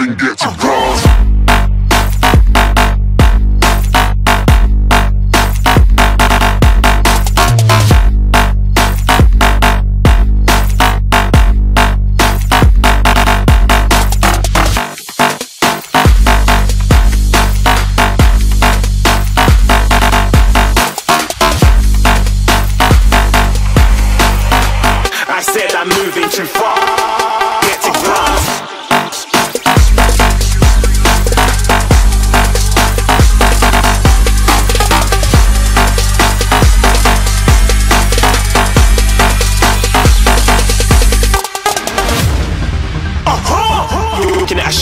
even get to oh. cross. I said I'm moving too far. Get to glass.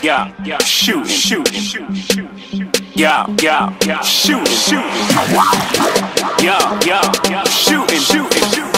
Yeah, yeah, yeah, shoot, shoot, shoot, shoot. Yeah, yeah, yeah, shooting, shooting. Yeah, yeah, shooting, shooting, shooting.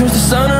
trust the sun